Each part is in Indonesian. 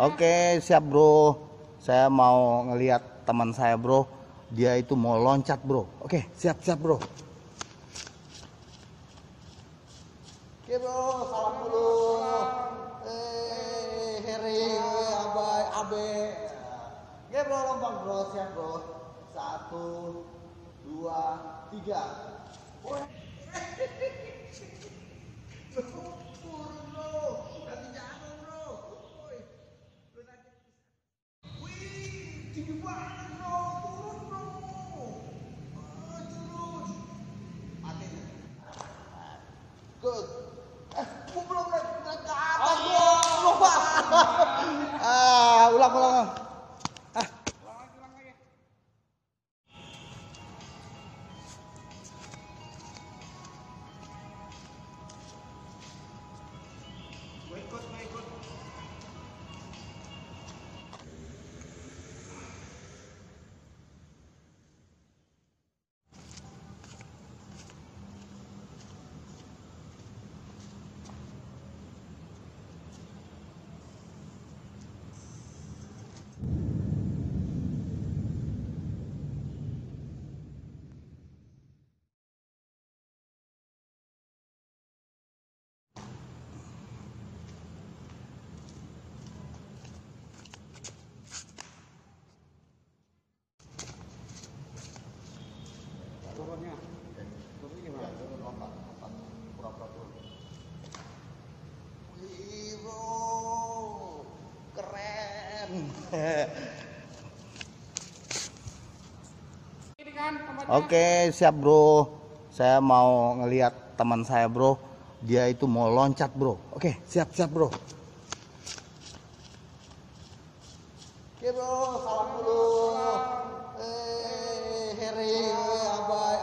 Oke, siap bro. Saya mau ngelihat teman saya bro. Dia itu mau loncat bro. Oke, siap siap bro. Oke bro, salam dulu. Eh, Heri, abai, abe. Oke bro, lompat bro, siap bro. Satu, dua, tiga. Wih. you are. Turunnya. Turunnya gimana? lompat, lompat, pura-pura turun. Wih, bro, keren. Ini kan tempatnya. Oke, siap bro. Saya mau ngelihat teman saya bro. Dia itu mau loncat bro. Oke, siap siap bro. Oke bro, salam dulu. Eh, Heri,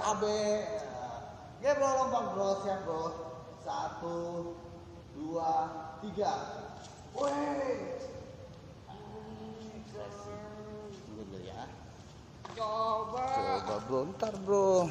abe. Oke bro, lompat bro, siap bro. Satu, dua, tiga. Dulu ya. Coba. Coba bro, ntar bro.